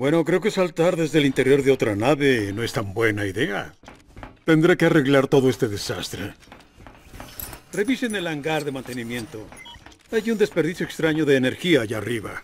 Bueno, creo que saltar desde el interior de otra nave no es tan buena idea. Tendré que arreglar todo este desastre. Revisen el hangar de mantenimiento. Hay un desperdicio extraño de energía allá arriba.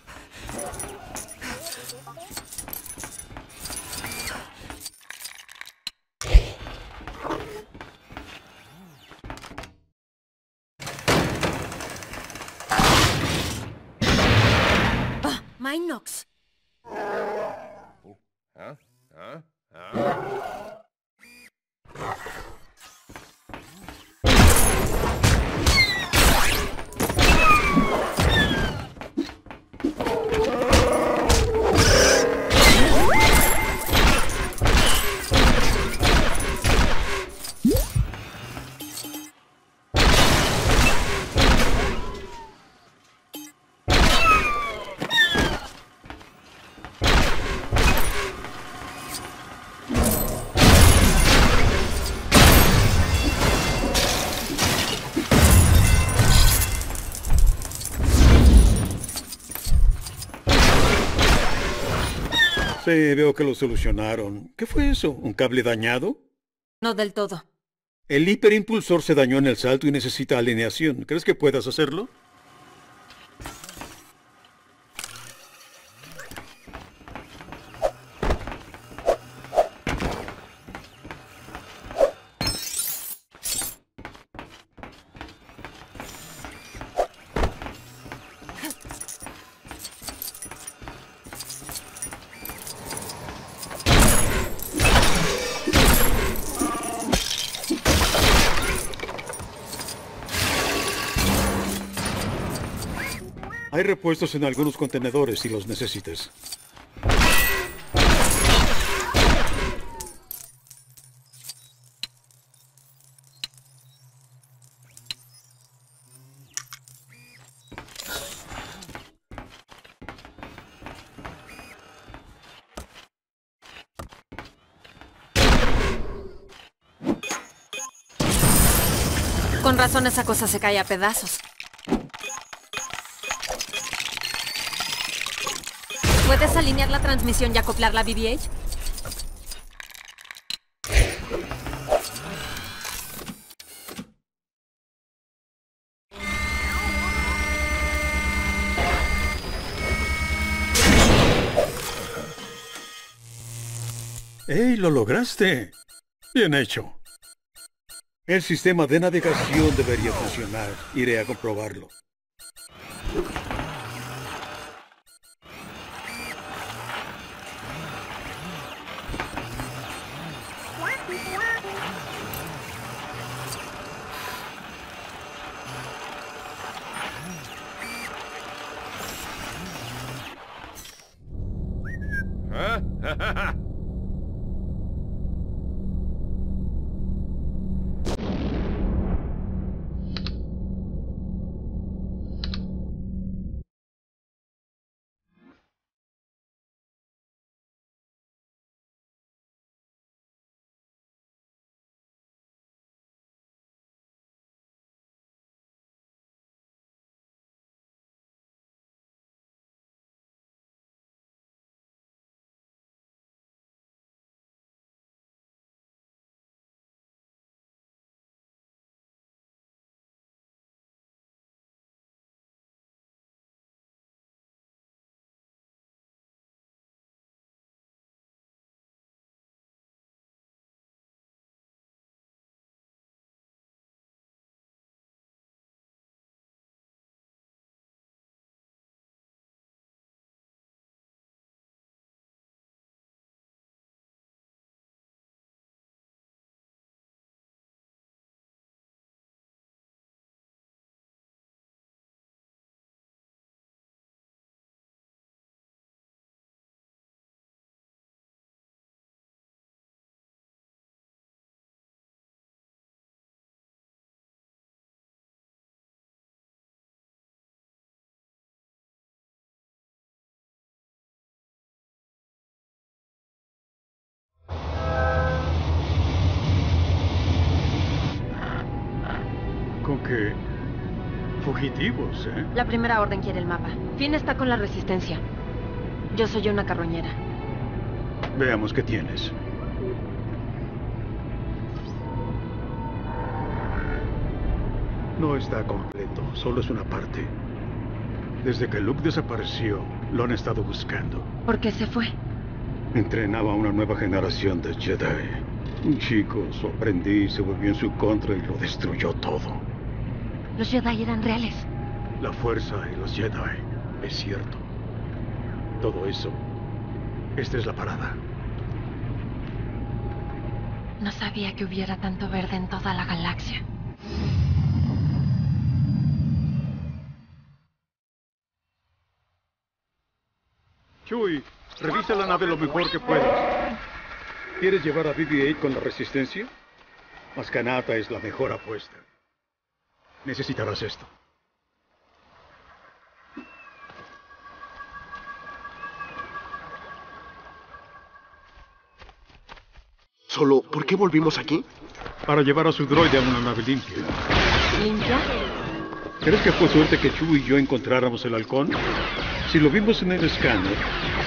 Sí, veo que lo solucionaron. ¿Qué fue eso? ¿Un cable dañado? No del todo. El hiperimpulsor se dañó en el salto y necesita alineación. ¿Crees que puedas hacerlo? Hay repuestos en algunos contenedores si los necesites. Con razón esa cosa se cae a pedazos. ¿Puedes alinear la transmisión y acoplar la BBH? ¡Ey, lo lograste! Bien hecho. El sistema de navegación debería funcionar. Iré a comprobarlo. Que... Fugitivos, ¿eh? La primera orden quiere el mapa. Finn está con la resistencia. Yo soy una carroñera. Veamos qué tienes. No está completo, solo es una parte. Desde que Luke desapareció, lo han estado buscando. ¿Por qué se fue? Entrenaba a una nueva generación de Jedi. Un chico, su aprendiz, se volvió en su contra y lo destruyó todo. Los Jedi eran reales. La fuerza y los Jedi, es cierto. Todo eso. Esta es la parada. No sabía que hubiera tanto verde en toda la galaxia. Chuy, revisa la nave lo mejor que puedas. ¿Quieres llevar a BB-8 con la resistencia? Mascanata es la mejor apuesta. Necesitarás esto. Solo, ¿por qué volvimos aquí? Para llevar a su droide a una nave limpia. ¿Limpia? ¿Crees que fue suerte que Chu y yo encontráramos el halcón? Si lo vimos en el escáner,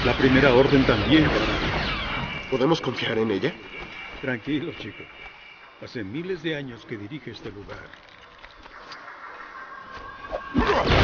la primera orden también. ¿Podemos confiar en ella? Tranquilo, chico. Hace miles de años que dirige este lugar. Hay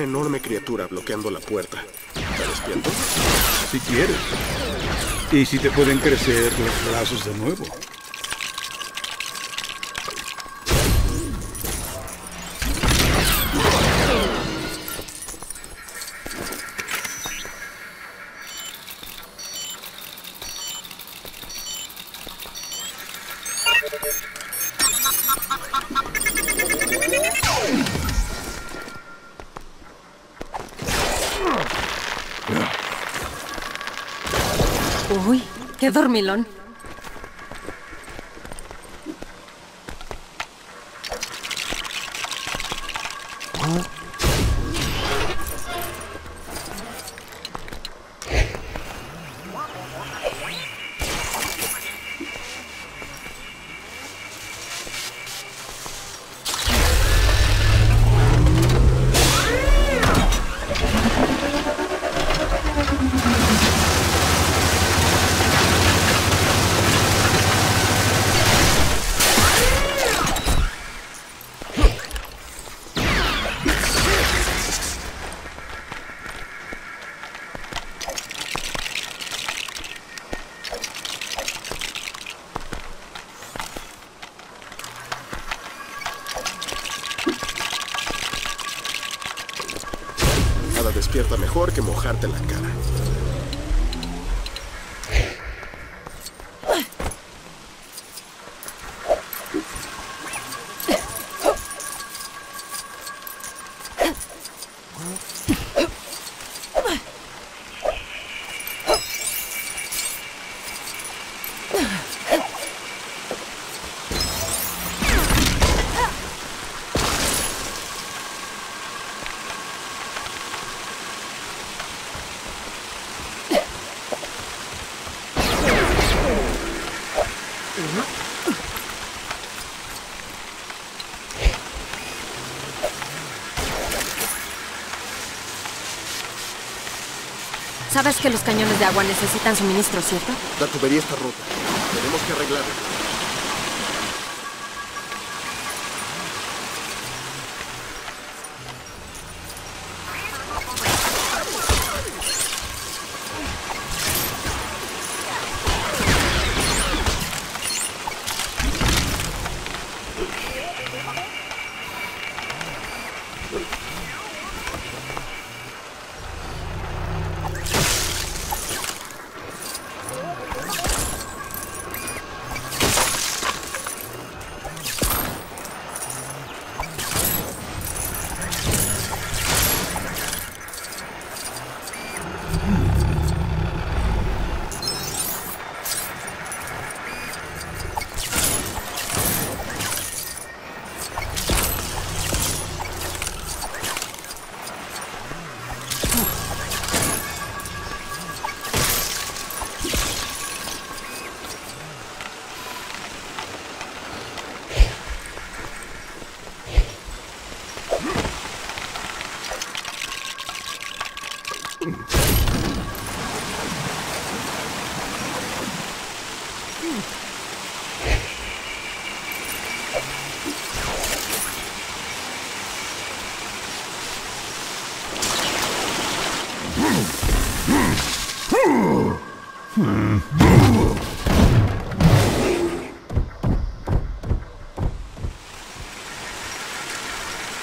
una enorme criatura bloqueando la puerta. ¿Te despierto? Si quieres. Y si te pueden crecer los brazos de nuevo. Dormilón. Despierta mejor que mojarte la cara. Sabes que los cañones de agua necesitan suministro, ¿cierto? La tubería está rota. Tenemos que arreglarla.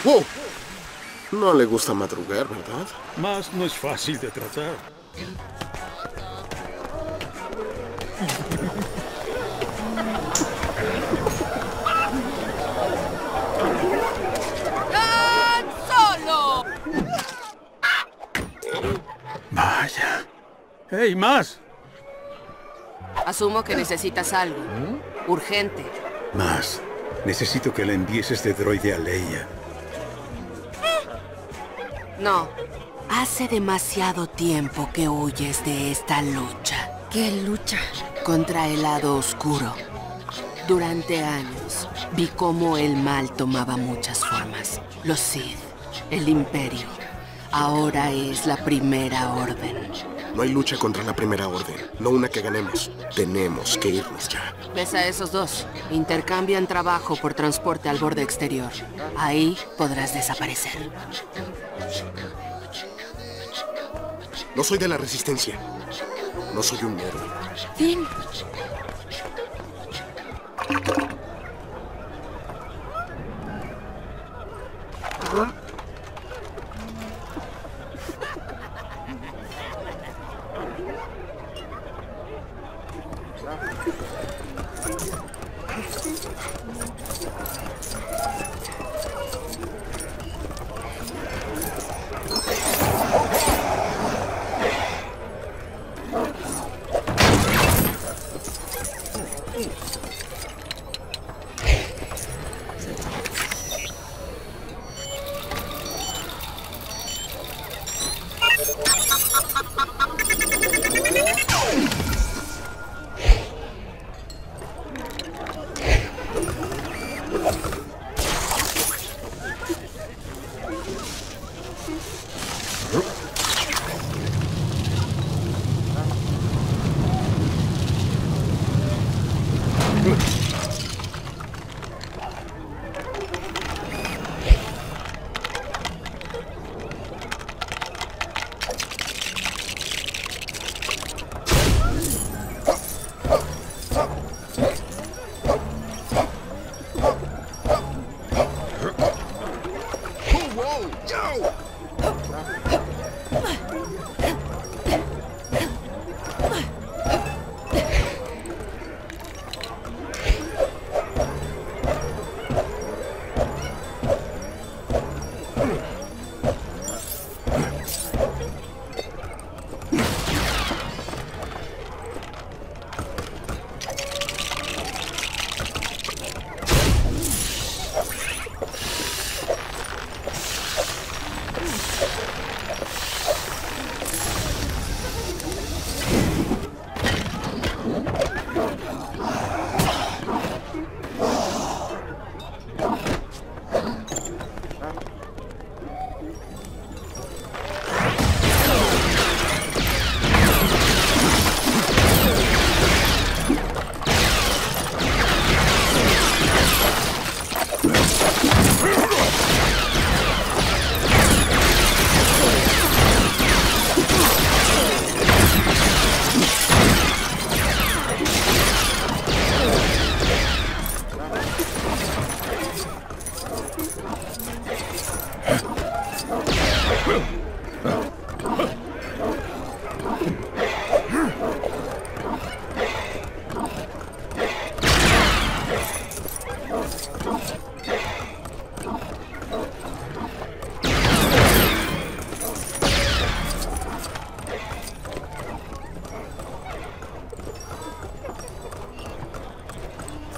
¡Wow! No le gusta madrugar, ¿verdad? Más no es fácil de tratar. ¡Solo! Vaya. ¡Hey, más! Asumo que necesitas algo. Urgente. Más. Necesito que le envíes este droide a Leia. No. Hace demasiado tiempo que huyes de esta lucha. ¿Qué lucha? Contra el lado oscuro. Durante años vi cómo el mal tomaba muchas formas. Los Sith, el Imperio. Ahora es la Primera Orden. No hay lucha contra la Primera Orden. No una que ganemos. Tenemos que irnos ya. Ves a esos dos. Intercambian trabajo por transporte al borde exterior. Ahí podrás desaparecer. No soy de la Resistencia. No soy un héroe. Finn.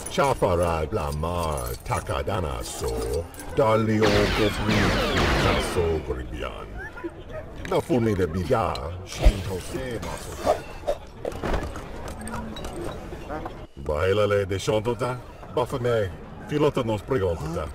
Chafarad Lamar Takadana so Dalio Gobri Taso Gribian. Na fumi de biga Shinto se maso. Bailale de Shantota, Bafame, Filota nos pregunta.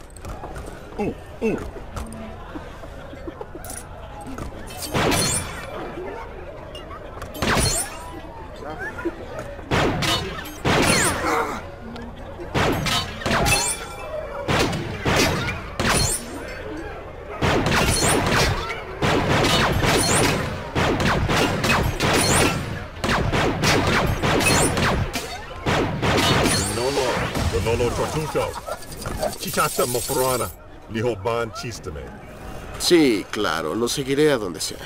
Lolo Tortuto. Chichata Mofrana. Lihoban Chistame. Sí, claro, lo seguiré a donde sea.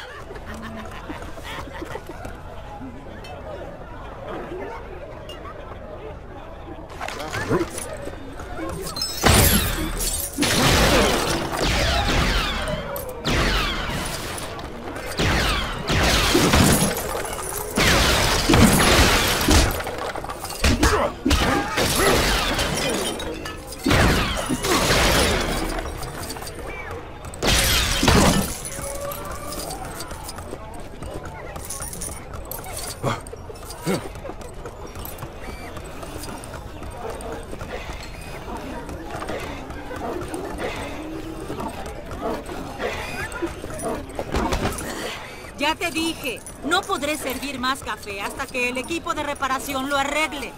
Más café hasta que el equipo de reparación lo arregle.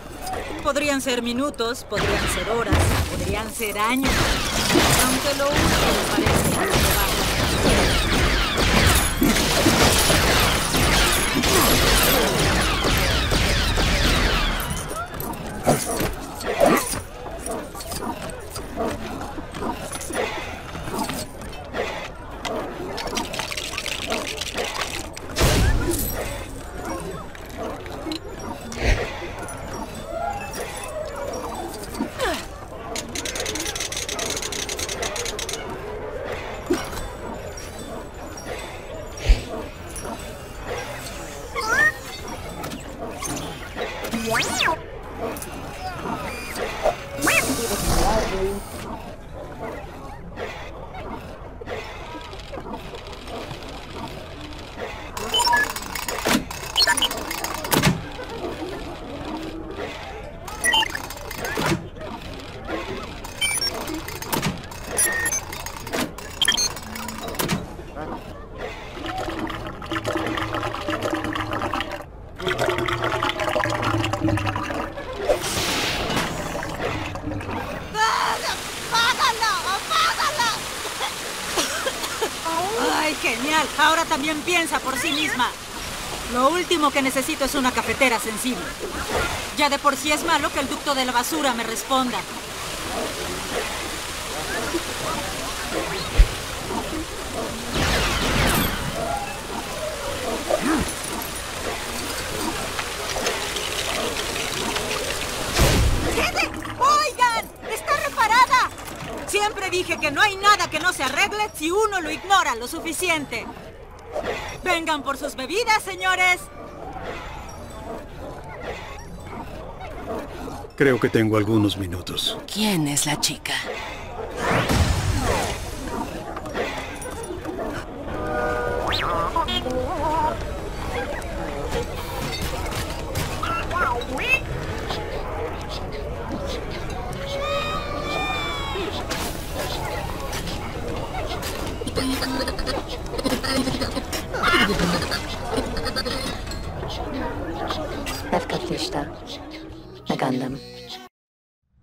Podrían ser minutos, podrían ser horas, podrían ser años. Yeah. Genial! Ahora también piensa por sí misma. Lo último que necesito es una cafetera sensible. Ya de por sí es malo que el ducto de la basura me responda. Siempre dije que no hay nada que no se arregle si uno lo ignora lo suficiente. Vengan por sus bebidas, señores. Creo que tengo algunos minutos. ¿Quién es la chica? I've got fish, though. A Gundam.